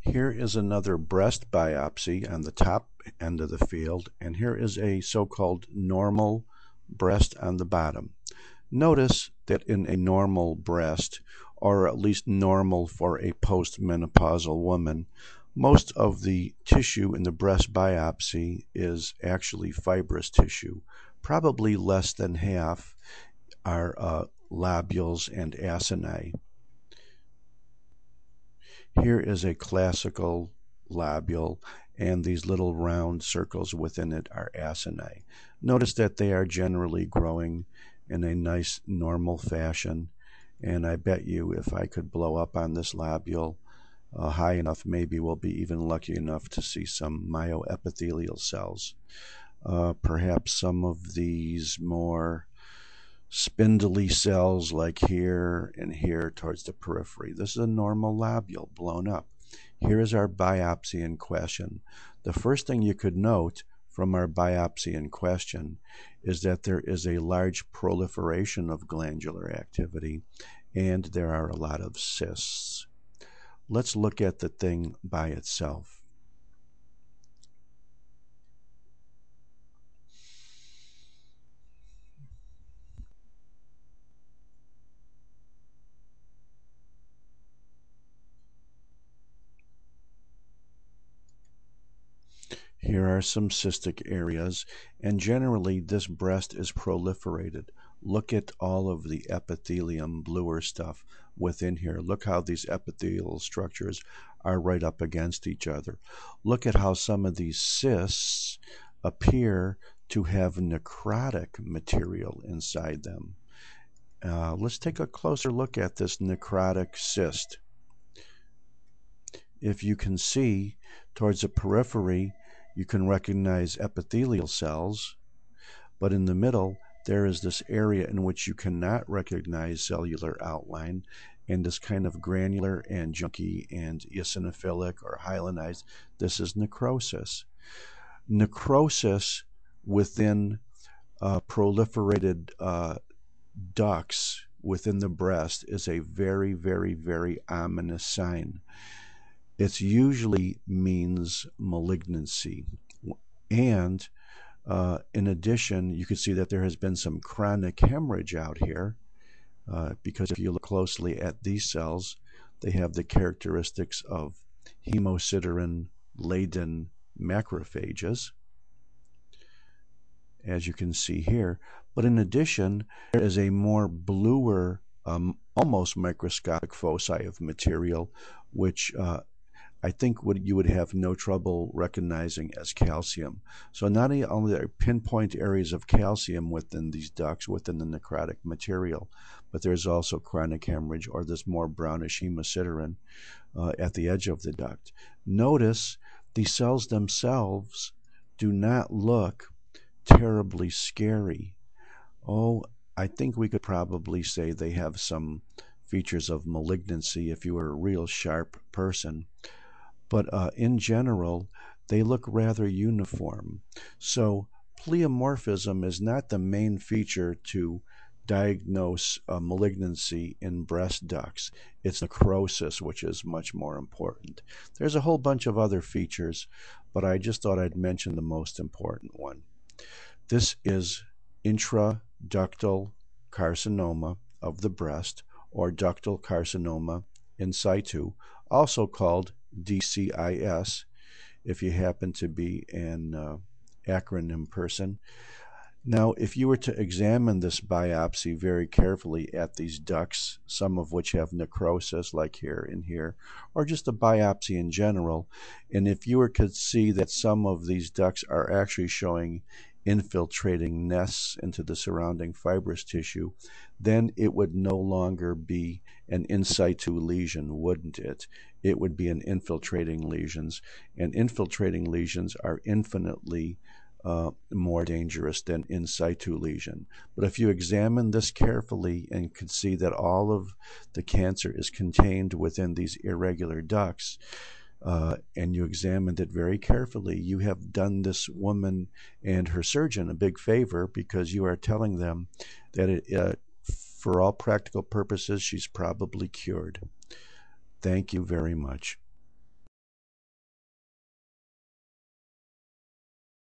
Here is another breast biopsy on the top end of the field, and here is a so-called normal breast on the bottom. Notice that in a normal breast, or at least normal for a postmenopausal woman, most of the tissue in the breast biopsy is actually fibrous tissue. Probably less than half are uh, lobules and acini. Here is a classical lobule and these little round circles within it are acini. Notice that they are generally growing in a nice normal fashion and I bet you if I could blow up on this lobule uh, high enough maybe we'll be even lucky enough to see some myoepithelial cells. Uh, perhaps some of these more spindly cells like here and here towards the periphery. This is a normal lobule blown up. Here is our biopsy in question. The first thing you could note from our biopsy in question is that there is a large proliferation of glandular activity and there are a lot of cysts. Let's look at the thing by itself. Here are some cystic areas, and generally this breast is proliferated. Look at all of the epithelium, bluer stuff within here. Look how these epithelial structures are right up against each other. Look at how some of these cysts appear to have necrotic material inside them. Uh, let's take a closer look at this necrotic cyst. If you can see towards the periphery, you can recognize epithelial cells, but in the middle, there is this area in which you cannot recognize cellular outline and this kind of granular and junky and eosinophilic or hyalinized. This is necrosis. Necrosis within uh, proliferated uh, ducts within the breast is a very, very, very ominous sign it usually means malignancy. And uh, in addition, you can see that there has been some chronic hemorrhage out here uh, because if you look closely at these cells, they have the characteristics of hemosiderin laden macrophages, as you can see here. But in addition, there is a more bluer, um, almost microscopic foci of material, which uh, I think you would have no trouble recognizing as calcium. So not only are pinpoint areas of calcium within these ducts, within the necrotic material, but there's also chronic hemorrhage or this more brownish hemosiderin uh, at the edge of the duct. Notice the cells themselves do not look terribly scary. Oh, I think we could probably say they have some features of malignancy if you were a real sharp person but uh, in general, they look rather uniform. So pleomorphism is not the main feature to diagnose malignancy in breast ducts. It's necrosis, which is much more important. There's a whole bunch of other features, but I just thought I'd mention the most important one. This is intraductal carcinoma of the breast, or ductal carcinoma in situ, also called DCIS if you happen to be an uh, acronym person. Now, if you were to examine this biopsy very carefully at these ducts, some of which have necrosis, like here and here, or just a biopsy in general, and if you were to see that some of these ducts are actually showing infiltrating nests into the surrounding fibrous tissue, then it would no longer be an in situ lesion, wouldn't it? It would be an infiltrating lesions, and infiltrating lesions are infinitely uh, more dangerous than in situ lesion. But if you examine this carefully and can see that all of the cancer is contained within these irregular ducts, uh, and you examined it very carefully, you have done this woman and her surgeon a big favor because you are telling them that it, uh, for all practical purposes, she's probably cured. Thank you very much.